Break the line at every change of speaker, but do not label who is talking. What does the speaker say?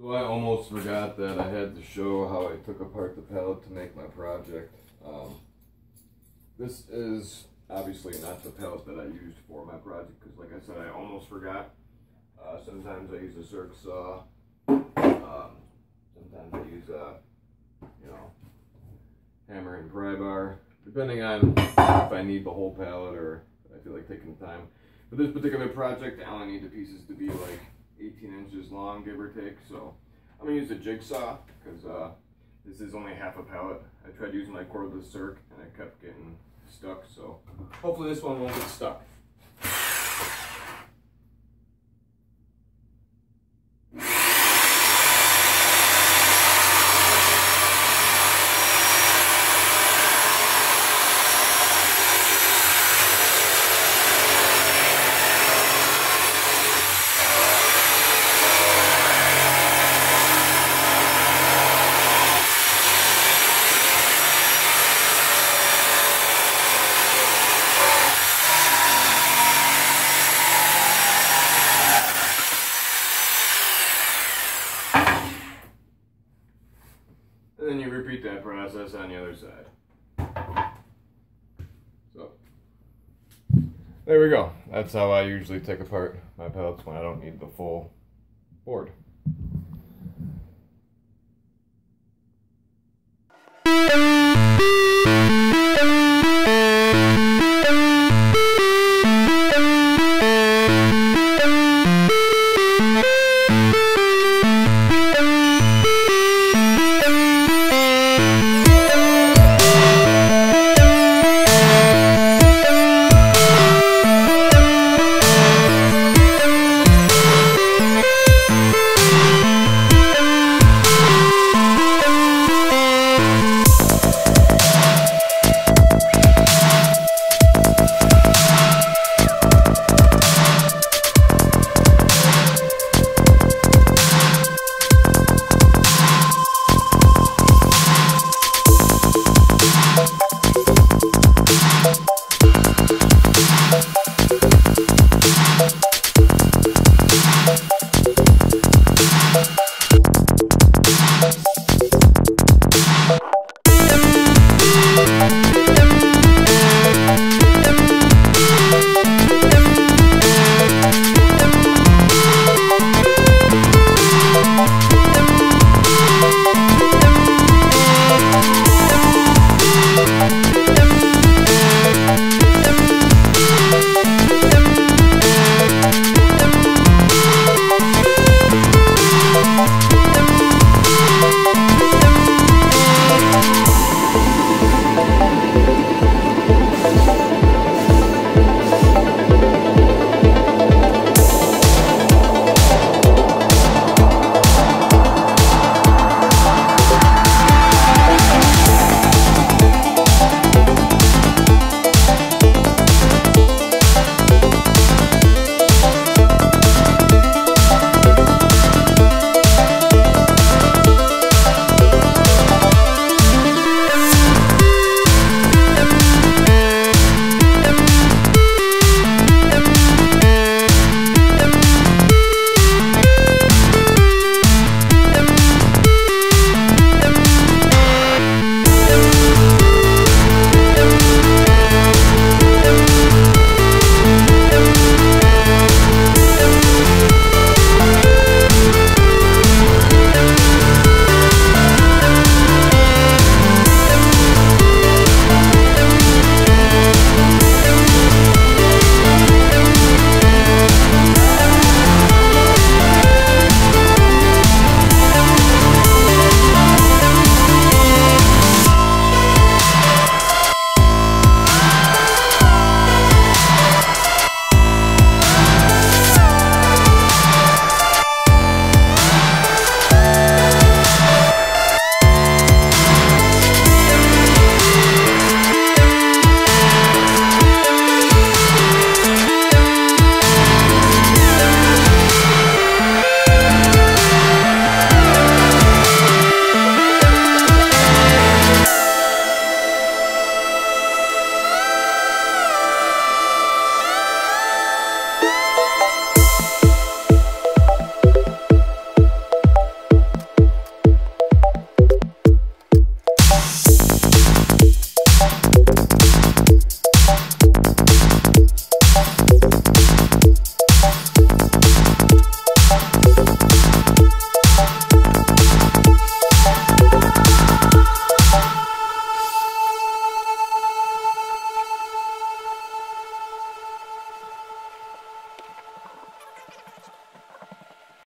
So I almost forgot that I had to show how I took apart the pallet to make my project. Um, this is obviously not the pallet that I used for my project because like I said, I almost forgot. Uh, sometimes I use a circ saw. Um, sometimes I use a, you know, hammer and pry bar, depending on if I need the whole pallet or I feel like taking the time. For this particular project, I only need the pieces to be like 18 inches long, give or take. So I'm gonna use a jigsaw because uh, this is only half a pallet. I tried using my cordless circ and I kept getting stuck. So hopefully this one won't get stuck. Process on the other side. So, there we go. That's how I usually take apart my pellets when I don't need the full board.